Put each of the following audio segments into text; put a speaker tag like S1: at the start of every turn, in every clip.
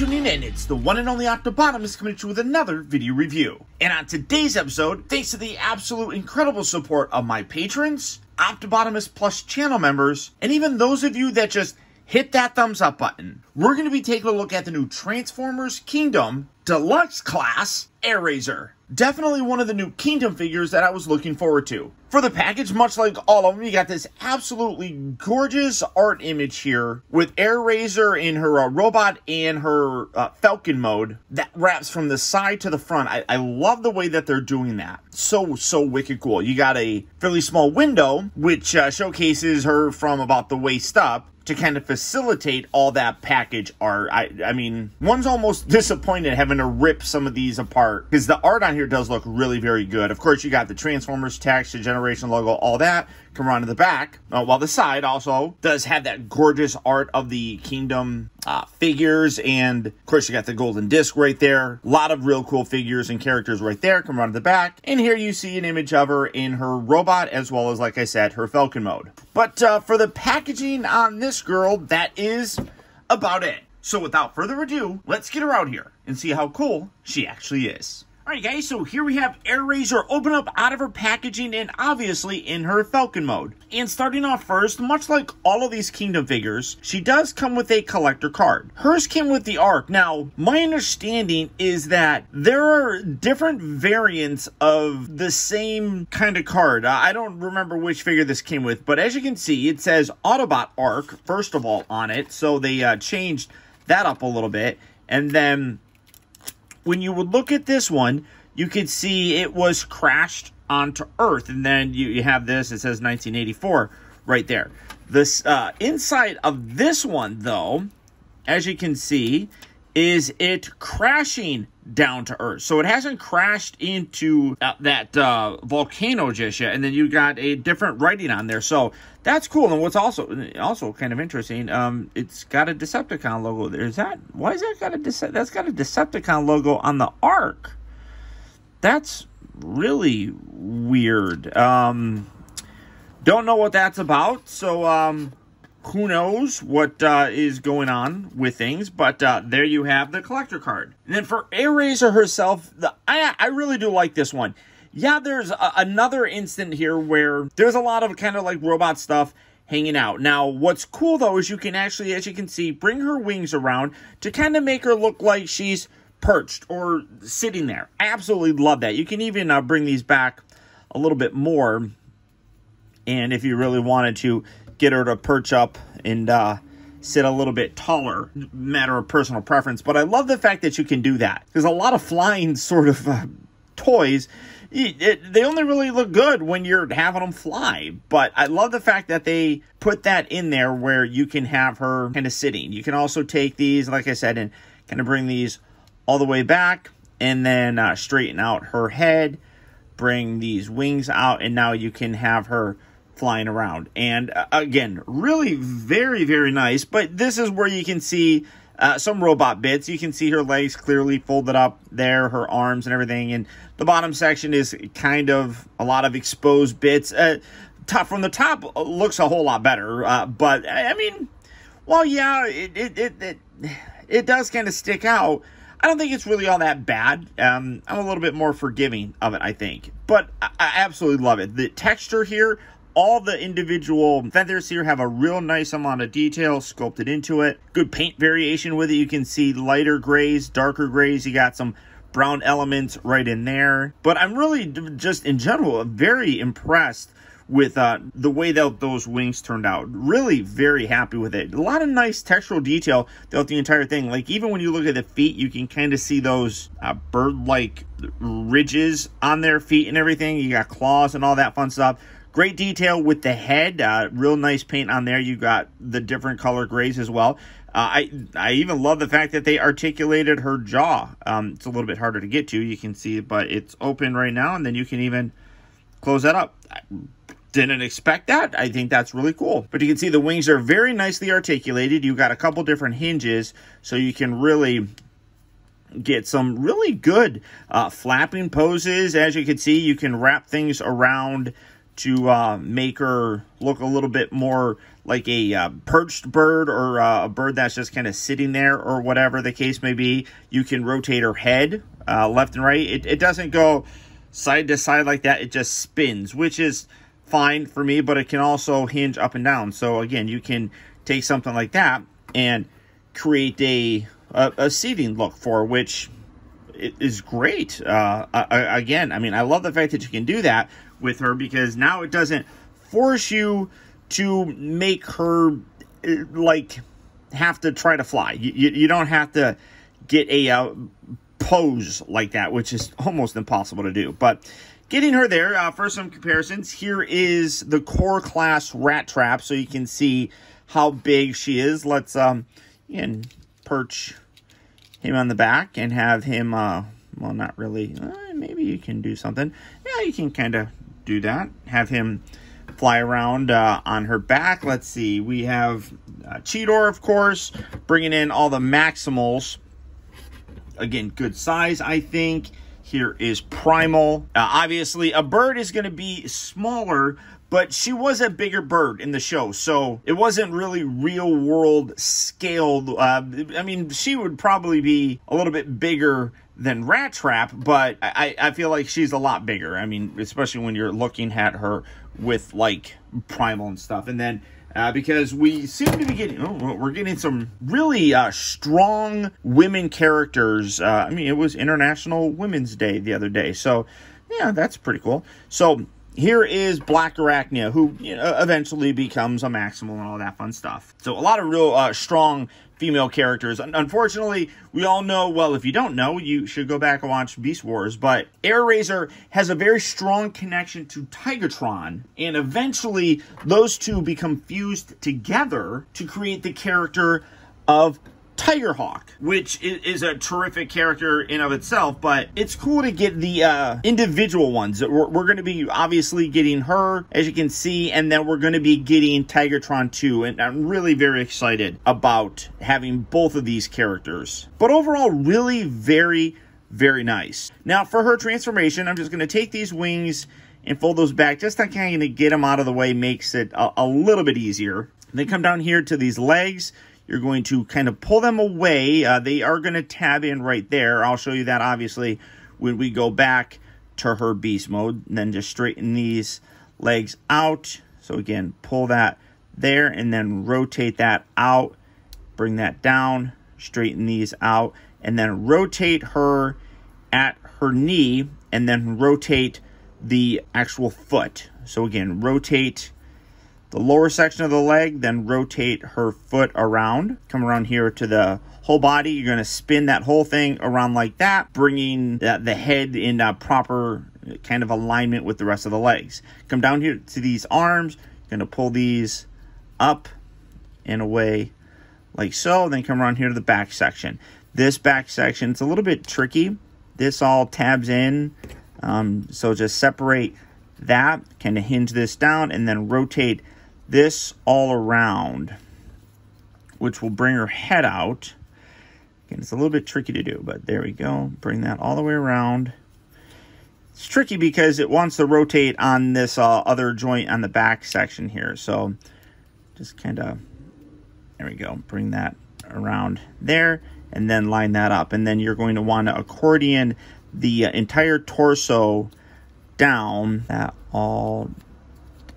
S1: tuning in. It's the one and only Optibotimus coming at you with another video review. And on today's episode, thanks to the absolute incredible support of my patrons, Optibotimus Plus channel members, and even those of you that just hit that thumbs up button, we're going to be taking a look at the new Transformers Kingdom Deluxe Class Airazor. Definitely one of the new Kingdom figures that I was looking forward to. For the package, much like all of them, you got this absolutely gorgeous art image here with Airazor in her uh, robot and her uh, Falcon mode that wraps from the side to the front. I, I love the way that they're doing that. So, so wicked cool. You got a fairly small window, which uh, showcases her from about the waist up to kind of facilitate all that package art. I, I mean, one's almost disappointed having to rip some of these apart because the art on here does look really very good. Of course, you got the Transformers text, the Generation logo, all that come around to the back. Uh, while the side also does have that gorgeous art of the Kingdom uh, figures. And of course, you got the golden disc right there. A lot of real cool figures and characters right there come around to the back. And here you see an image of her in her robot as well as, like I said, her Falcon mode. But uh, for the packaging on this girl, that is about it. So without further ado, let's get her out here and see how cool she actually is. Alright guys, so here we have Air Airazor open up out of her packaging and obviously in her Falcon mode. And starting off first, much like all of these Kingdom figures, she does come with a collector card. Hers came with the Ark. Now, my understanding is that there are different variants of the same kind of card. I don't remember which figure this came with, but as you can see, it says Autobot Ark, first of all, on it. So they uh, changed that up a little bit. And then when you would look at this one, you could see it was crashed onto Earth. And then you, you have this, it says 1984 right there. This uh, inside of this one, though, as you can see, is it crashing down to Earth. So it hasn't crashed into uh, that uh, volcano just yet. And then you got a different writing on there. So that's cool. And what's also also kind of interesting, um, it's got a Decepticon logo. There's that. Why is that got a Dece- that's got a Decepticon logo on the Ark? That's really weird. Um, don't know what that's about. So um, who knows what uh, is going on with things, but uh, there you have the collector card. And then for A Airazor herself, the, I, I really do like this one. Yeah, there's a, another instant here where there's a lot of kind of like robot stuff hanging out. Now, what's cool though is you can actually, as you can see, bring her wings around to kind of make her look like she's perched or sitting there. Absolutely love that. You can even uh, bring these back a little bit more. And if you really wanted to, get her to perch up and uh, sit a little bit taller, matter of personal preference. But I love the fact that you can do that because a lot of flying sort of uh, toys, it, it, they only really look good when you're having them fly. But I love the fact that they put that in there where you can have her kind of sitting. You can also take these, like I said, and kind of bring these all the way back and then uh, straighten out her head, bring these wings out, and now you can have her flying around. And uh, again, really very, very nice. But this is where you can see uh, some robot bits. You can see her legs clearly folded up there, her arms and everything. And the bottom section is kind of a lot of exposed bits. Uh, top from the top looks a whole lot better. Uh, but I mean, well, yeah, it it it it, it does kind of stick out. I don't think it's really all that bad. Um, I'm a little bit more forgiving of it, I think. But I, I absolutely love it. The texture here all the individual feathers here have a real nice amount of detail sculpted into it. Good paint variation with it. You can see lighter grays, darker grays. You got some brown elements right in there. But I'm really just in general very impressed with uh, the way that those wings turned out. Really very happy with it. A lot of nice textural detail throughout the entire thing. Like even when you look at the feet, you can kind of see those uh, bird-like ridges on their feet and everything. You got claws and all that fun stuff. Great detail with the head. Uh, real nice paint on there. You got the different color grays as well. Uh, I I even love the fact that they articulated her jaw. Um, it's a little bit harder to get to. You can see, but it's open right now, and then you can even close that up. I didn't expect that. I think that's really cool. But you can see the wings are very nicely articulated. You got a couple different hinges, so you can really get some really good uh, flapping poses. As you can see, you can wrap things around to uh, make her look a little bit more like a uh, perched bird or uh, a bird that's just kind of sitting there or whatever the case may be. You can rotate her head uh, left and right. It, it doesn't go side to side like that. It just spins, which is fine for me, but it can also hinge up and down. So again, you can take something like that and create a, a, a seating look for which is great. Uh, again, I mean, I love the fact that you can do that with her because now it doesn't force you to make her uh, like have to try to fly. You, you, you don't have to get a uh, pose like that, which is almost impossible to do. But getting her there uh, for some comparisons, here is the core class rat trap, so you can see how big she is. Let's um, and perch him on the back and have him, uh, well, not really. Uh, maybe you can do something. Yeah, you can kind of do that. Have him fly around uh, on her back. Let's see. We have uh, Cheetor, of course, bringing in all the Maximals. Again, good size, I think. Here is Primal. Uh, obviously, a bird is going to be smaller, but she was a bigger bird in the show, so it wasn't really real world scaled. Uh, I mean, she would probably be a little bit bigger than Rat Trap, but I, I feel like she's a lot bigger. I mean, especially when you're looking at her with like Primal and stuff. And then uh, because we seem to be getting, oh, we're getting some really uh, strong women characters. Uh, I mean, it was International Women's Day the other day, so yeah, that's pretty cool. So here is Blackarachnia, who you know, eventually becomes a Maximal and all that fun stuff. So a lot of real uh, strong female characters. Unfortunately, we all know, well, if you don't know, you should go back and watch Beast Wars, but Airazor has a very strong connection to Tigatron, and eventually those two become fused together to create the character of Tigerhawk, which is a terrific character in of itself, but it's cool to get the uh, individual ones. We're, we're going to be obviously getting her, as you can see, and then we're going to be getting Tigatron 2, and I'm really very excited about having both of these characters. But overall, really very, very nice. Now, for her transformation, I'm just going to take these wings and fold those back just to kind of get them out of the way makes it a, a little bit easier. Then come down here to these legs. You're going to kind of pull them away. Uh, they are going to tab in right there. I'll show you that obviously when we go back to her beast mode. And then just straighten these legs out. So again, pull that there and then rotate that out. Bring that down, straighten these out, and then rotate her at her knee and then rotate the actual foot. So again, rotate the lower section of the leg, then rotate her foot around. Come around here to the whole body. You're going to spin that whole thing around like that, bringing the, the head in a proper kind of alignment with the rest of the legs. Come down here to these arms. You're going to pull these up and away like so. Then come around here to the back section. This back section, it's a little bit tricky. This all tabs in. Um, so just separate that, kind of hinge this down, and then rotate this all around, which will bring her head out. Again, it's a little bit tricky to do, but there we go. Bring that all the way around. It's tricky because it wants to rotate on this uh, other joint on the back section here. So just kind of, there we go. Bring that around there and then line that up. And then you're going to want to accordion the uh, entire torso down. That all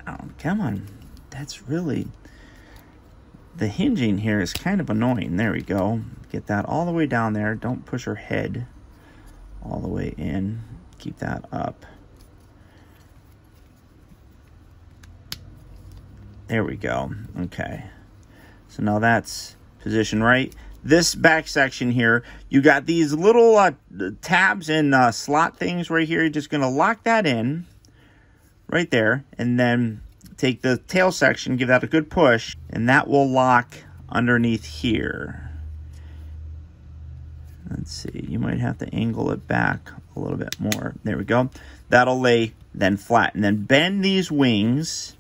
S1: down. Come on that's really, the hinging here is kind of annoying. There we go. Get that all the way down there. Don't push her head all the way in. Keep that up. There we go. Okay. So now that's position right. This back section here, you got these little uh, tabs and uh, slot things right here. You're just going to lock that in right there. And then take the tail section, give that a good push, and that will lock underneath here. Let's see, you might have to angle it back a little bit more. There we go. That'll lay then flat. And then bend these wings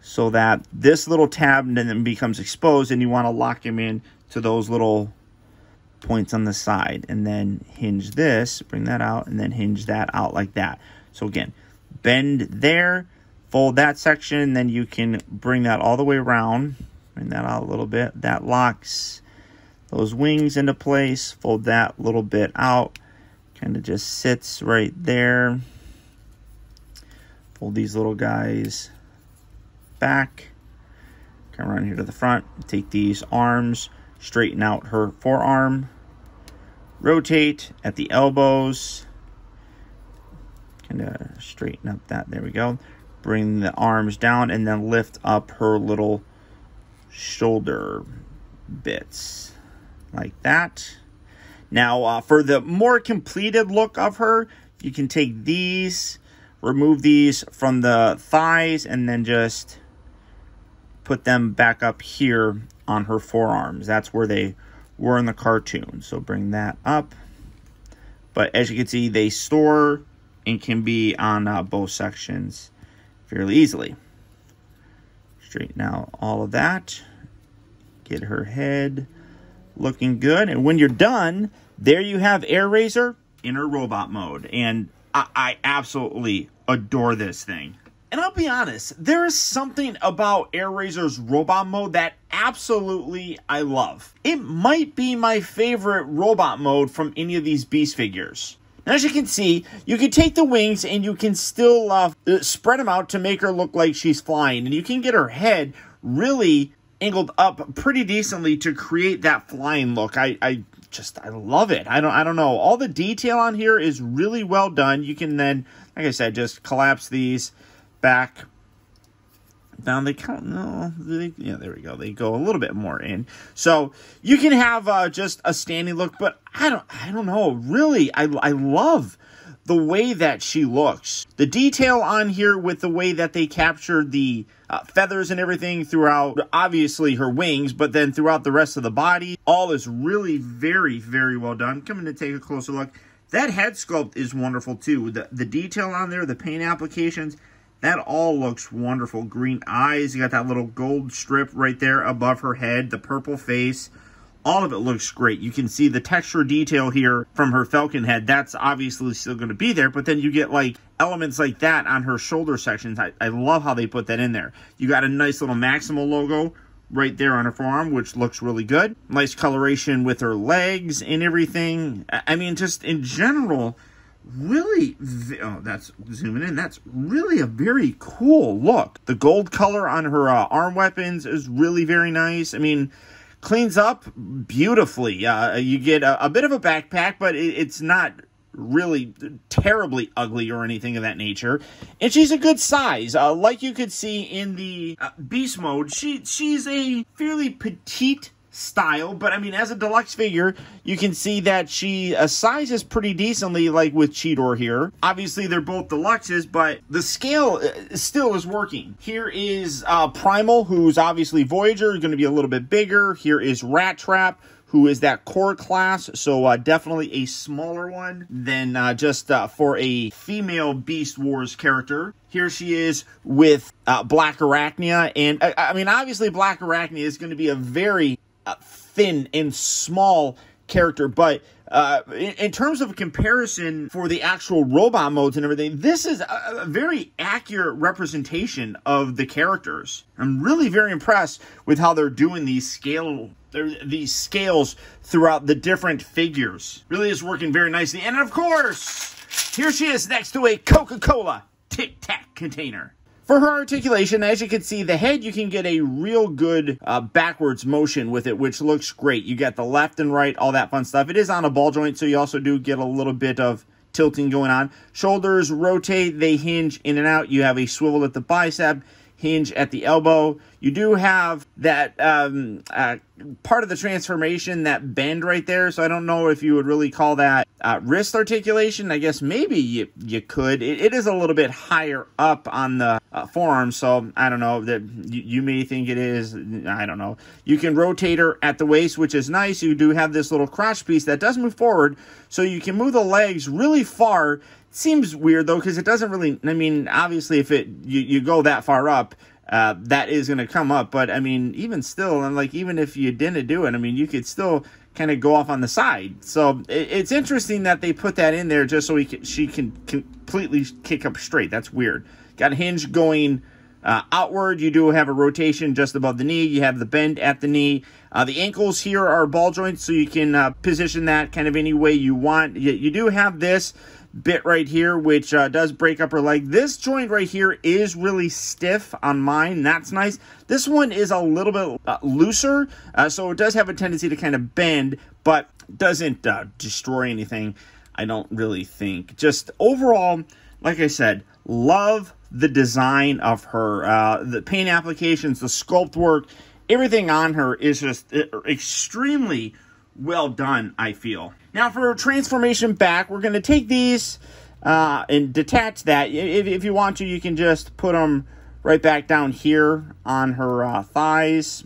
S1: so that this little tab then becomes exposed and you want to lock them in to those little points on the side. And then hinge this, bring that out, and then hinge that out like that. So again, bend there, fold that section, then you can bring that all the way around, bring that out a little bit. That locks those wings into place, fold that little bit out, kind of just sits right there. Fold these little guys back, come around here to the front, take these arms, straighten out her forearm, rotate at the elbows, kind of straighten up that. There we go. Bring the arms down and then lift up her little shoulder bits like that. Now, uh, for the more completed look of her, you can take these, remove these from the thighs, and then just put them back up here on her forearms. That's where they were in the cartoon. So bring that up. But as you can see, they store and can be on uh, both sections fairly easily. Straighten out all of that. Get her head looking good. And when you're done, there you have Airazor in her robot mode. And I, I absolutely adore this thing. And I'll be honest, there is something about Airazor's robot mode that absolutely I love. It might be my favorite robot mode from any of these Beast figures. Now, as you can see, you can take the wings and you can still uh, spread them out to make her look like she's flying. And you can get her head really angled up pretty decently to create that flying look. I, I just I love it. I don't I don't know. All the detail on here is really well done. You can then, like I said, just collapse these back down they count no they, yeah there we go. They go a little bit more in. So you can have uh, just a standing look but i don't i don't know. Really i i love the way that she looks. The detail on here with the way that they captured the uh, feathers and everything throughout obviously her wings but then throughout the rest of the body all is really very very well done. Coming to take a closer look. That head sculpt is wonderful too. The the detail on there the paint applications that all looks wonderful. Green eyes. You got that little gold strip right there above her head. The purple face. All of it looks great. You can see the texture detail here from her falcon head. That's obviously still going to be there. But then you get like elements like that on her shoulder sections. I, I love how they put that in there. You got a nice little Maximal logo right there on her forearm, which looks really good. Nice coloration with her legs and everything. I mean, just in general, really, oh, that's zooming in. That's really a very cool look. The gold color on her uh, arm weapons is really very nice. I mean, cleans up beautifully. Uh, you get a, a, bit of a backpack, but it, it's not really terribly ugly or anything of that nature. And she's a good size. Uh, like you could see in the uh, beast mode, she she's a fairly petite style, but I mean, as a deluxe figure, you can see that she uh, sizes pretty decently, like with Cheetor here. Obviously, they're both deluxes, but the scale uh, still is working. Here is uh, Primal, who's obviously Voyager, going to be a little bit bigger. Here is Rat Trap, who is that core class, so uh, definitely a smaller one than uh, just uh, for a female Beast Wars character. Here she is with uh, Black Arachnia, and uh, I mean, obviously Black Arachnia is going to be a very thin and small character, but uh, in, in, terms of comparison for the actual robot modes and everything, this is a, a, very accurate representation of the characters. I'm really very impressed with how they're doing these scale these scales throughout the different figures. Really is working very nicely. And of course, here she is next to a Coca-Cola Tic Tac container. For her articulation, as you can see, the head, you can get a real good uh, backwards motion with it, which looks great. You get the left and right, all that fun stuff. It is on a ball joint, so you also do get a little bit of tilting going on. Shoulders rotate, they hinge in and out. You have a swivel at the bicep, hinge at the elbow. You do have that um, uh, part of the transformation, that bend right there. So I don't know if you would really call that uh, wrist articulation. I guess maybe you, you could. It, it is a little bit higher up on the uh, forearm. So I don't know that you, you, may think it is. I don't know. You can rotate her at the waist, which is nice. You do have this little crotch piece that does move forward. So you can move the legs really far. Seems weird though, because it doesn't really, I mean, obviously if it, you, you go that far up, uh, that is going to come up. But I mean, even still, and like even if you didn't do it, I mean, you could still kind of go off on the side. So it, it's interesting that they put that in there just so he can, she can completely kick up straight. That's weird. Got a hinge going uh, outward. You do have a rotation just above the knee. You have the bend at the knee. Uh, the ankles here are ball joints, so you can uh, position that kind of any way you want. You, you do have this bit right here, which uh, does break up her leg. This joint right here is really stiff on mine. That's nice. This one is a little bit uh, looser, uh, so it does have a tendency to kind of bend, but doesn't destroy anything, I don't really think. Just overall, like I said, love the design of her. Uh, the paint applications, the sculpt work, everything on her is just uh, extremely well done, I feel. Now for transformation back, we're going to take these uh, and detach that. If, if, you want to, you can just put them right back down here on her uh, thighs.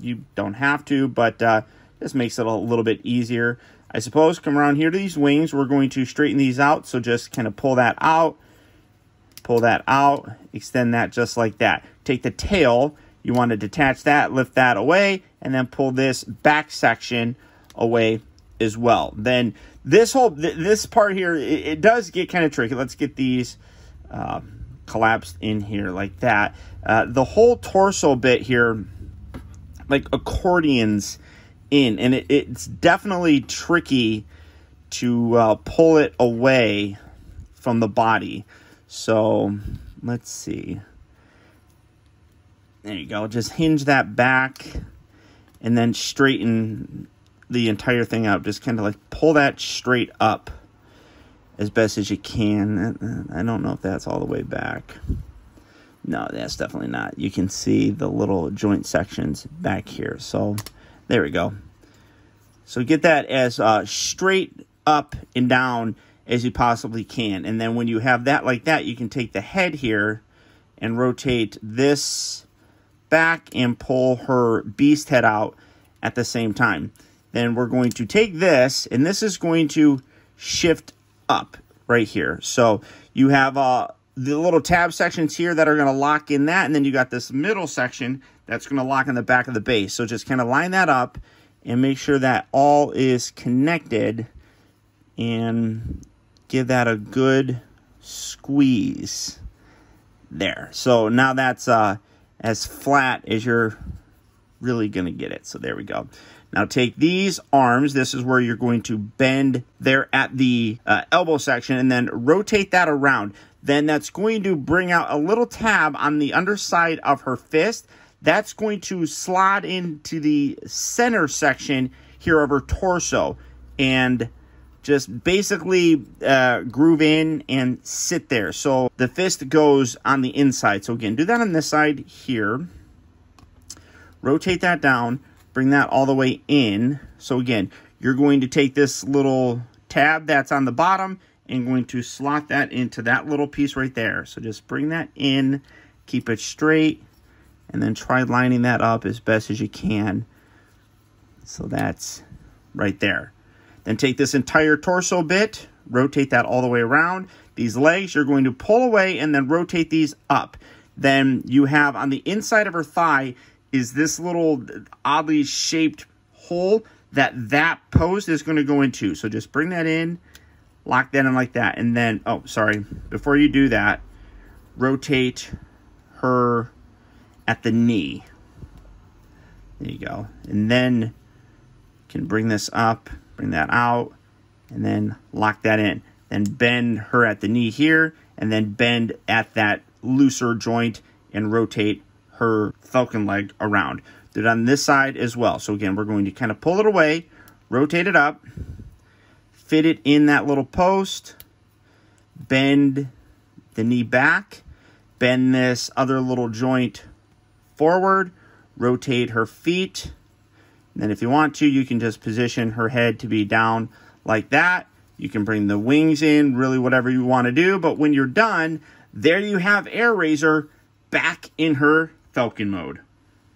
S1: You don't have to, but uh, this makes it a little bit easier. I suppose come around here to these wings. We're going to straighten these out, so just kind of pull that out. Pull that out, extend that just like that. Take the tail, you want to detach that, lift that away, and then pull this back section away as well. Then this whole th this part here it, it, does get kind of tricky. Let's get these uh, collapsed in here like that. Uh, the whole torso bit here, like accordions in, and it, it's definitely tricky to uh, pull it away from the body. So let's see. There you go. Just hinge that back and then straighten the entire thing out. Just kind of like pull that straight up as best as you can. I don't know if that's all the way back. No, that's definitely not. You can see the little joint sections back here. So there we go. So get that as uh, straight up and down as you possibly can. And then when you have that like that, you can take the head here and rotate this back and pull her beast head out at the same time then we're going to take this, and this is going to shift up right here. So you have uh, the little tab sections here that are going to lock in that, and then you got this middle section that's going to lock in the back of the base. So just kind of line that up and make sure that all is connected and give that a good squeeze there. So now that's uh, as flat as you're really going to get it. So there we go. Now take these arms, this is where you're going to bend there at the uh, elbow section and then rotate that around. Then that's going to bring out a little tab on the underside of her fist. That's going to slide into the center section here of her torso and just basically uh, groove in and sit there. So the fist goes on the inside. So again, do that on this side here. Rotate that down bring that all the way in. So again, you're going to take this little tab that's on the bottom and going to slot that into that little piece right there. So just bring that in, keep it straight, and then try lining that up as best as you can. So that's right there. Then take this entire torso bit, rotate that all the way around. These legs, you're going to pull away and then rotate these up. Then you have on the inside of her thigh, is this little oddly shaped hole that that post is going to go into. So just bring that in, lock that in like that. And then, oh, sorry, before you do that, rotate her at the knee. There you go. And then can bring this up, bring that out, and then lock that in. Then bend her at the knee here, and then bend at that looser joint and rotate her falcon leg around. Do it on this side as well. So again, we're going to kind of pull it away, rotate it up, fit it in that little post, bend the knee back, bend this other little joint forward, rotate her feet. And then if you want to, you can just position her head to be down like that. You can bring the wings in, really whatever you want to do. But when you're done, there you have Airazor back in her Falcon mode.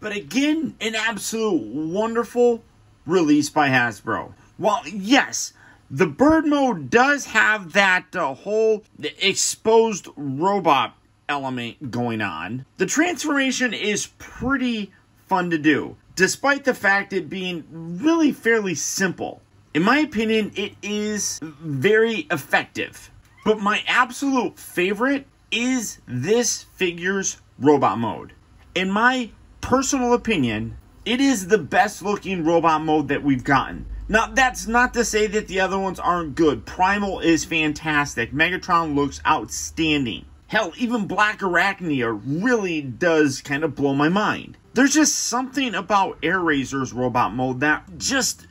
S1: But again, an absolute wonderful release by Hasbro. While, yes, the bird mode does have that uh, whole exposed robot element going on. The transformation is pretty fun to do. Despite the fact it being really fairly simple. In my opinion, it is very effective. But my absolute favorite is this figure's robot mode. In my personal opinion, it is the best looking robot mode that we've gotten. Now, that's not to say that the other ones aren't good. Primal is fantastic. Megatron looks outstanding. Hell, even Black Arachnia really does kind of blow my mind. There's just something about Airazor's robot mode that just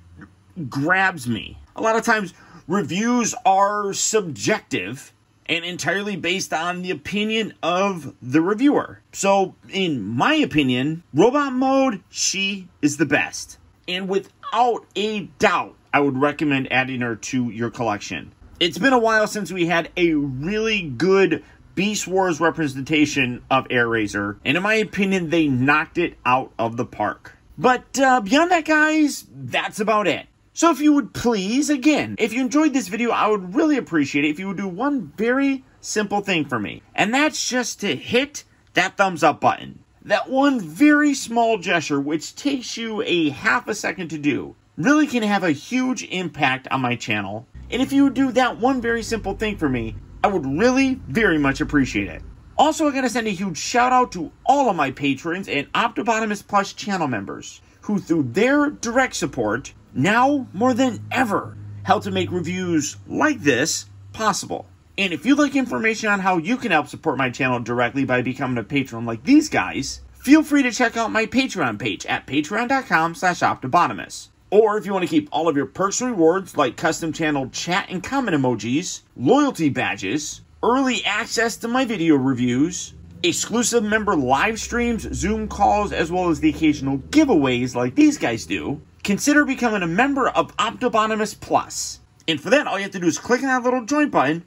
S1: grabs me. A lot of times, reviews are subjective and entirely based on the opinion of the reviewer. So, in my opinion, robot mode, she is the best. And without a doubt, I would recommend adding her to your collection. It's been a while since we had a really good Beast Wars representation of Airazor, and in my opinion, they knocked it out of the park. But uh, beyond that, guys, that's about it. So if you would please, again, if you enjoyed this video, I would really appreciate it if you would do one very simple thing for me. And that's just to hit that thumbs up button. That one very small gesture, which takes you a half a second to do, really can have a huge impact on my channel. And if you would do that one very simple thing for me, I would really very much appreciate it. Also, I gotta send a huge shout out to all of my patrons and Optibotimus Plus channel members who, through their direct support, now more than ever, help to make reviews like this possible. And if you'd like information on how you can help support my channel directly by becoming a patron like these guys, feel free to check out my Patreon page at patreon.com slash optibotimus. Or if you want to keep all of your perks and rewards like custom channel chat and comment emojis, loyalty badges, early access to my video reviews, exclusive member live streams, Zoom calls, as well as the occasional giveaways like these guys do, consider becoming a member of Optibotimus Plus. And for that, all you have to do is click on that little join button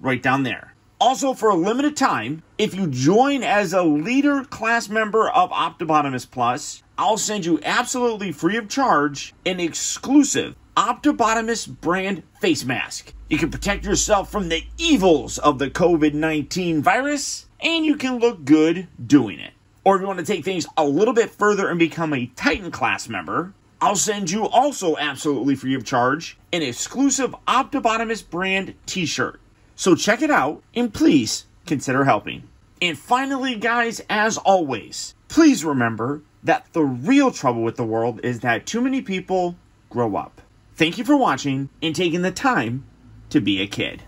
S1: right down there. Also, for a limited time, if you join as a leader class member of Optibotimus Plus, I'll send you absolutely free of charge an exclusive Optibotimus brand face mask. You can protect yourself from the evils of the COVID 19 virus, and you can look good doing it. Or if you want to take things a little bit further and become a Titan class member, I'll send you also absolutely free of charge an exclusive Optibotimus brand t shirt. So check it out and please consider helping. And finally, guys, as always, please remember that the real trouble with the world is that too many people grow up. Thank you for watching and taking the time to be a kid.